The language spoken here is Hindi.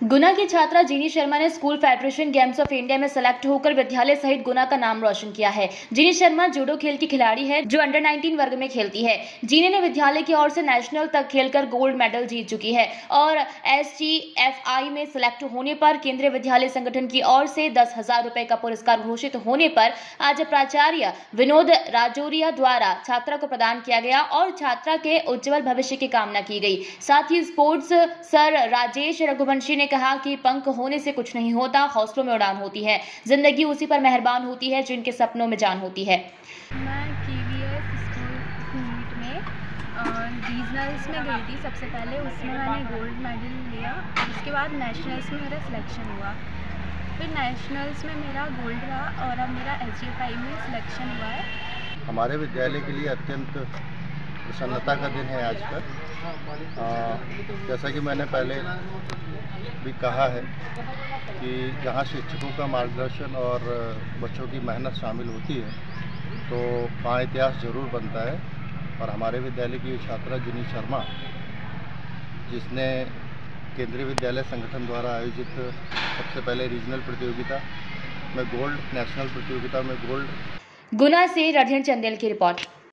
गुना की छात्रा जीनी शर्मा ने school federation games of India में सेलेक्ट होकर विद्यालय सहित गुना का नाम रोशन किया है। जीनी शर्मा जूडो खेल की खिलाड़ी है, जो अंडर 19 वर्ग में खेलती है। जीनी ने विद्यालय की ओर से नेशनल तक खेलकर गोल्ड मेडल जीत चुकी है और एस में सिलेक्ट होने पर केंद्रीय विद्यालय संगठन की ओर से दस हज़ार रुपए का पुरस्कार घोषित होने पर आज प्राचार्य विनोद राजौरिया द्वारा छात्रा को प्रदान किया गया और छात्रा के उज्जवल भविष्य की कामना की गई। साथ ही स्पोर्ट्स सर राजेश रघुवंशी ने कहा कि पंख होने से कुछ नहीं होता हौसलों में उड़ान होती है। ज़िंदगी उसी पर मेहरबान होती है जिनके सपनों में जान होती है। मैं रीजनल्स में गई थी सबसे पहले। उसमें मैंने गोल्ड मेडल लिया। उसके बाद नेशनल्स में मेरा सिलेक्शन हुआ। फिर नेशनल्स में मेरा गोल्ड रहा और अब मेरा एचएफआई में सिलेक्शन हुआ है। हमारे विद्यालय के लिए अत्यंत प्रसन्नता का दिन है आज का जैसा कि मैंने पहले भी कहा है कि जहाँ शिक्षकों का मार्गदर्शन और बच्चों की मेहनत शामिल होती है तो वहाँ इतिहास ज़रूर बनता है। और हमारे विद्यालय की छात्रा जिनी शर्मा, जिसने केंद्रीय विद्यालय संगठन द्वारा आयोजित सबसे पहले रीजनल प्रतियोगिता में गोल्ड नेशनल प्रतियोगिता में गोल्ड गुना से रणधीर चंदेल की रिपोर्ट।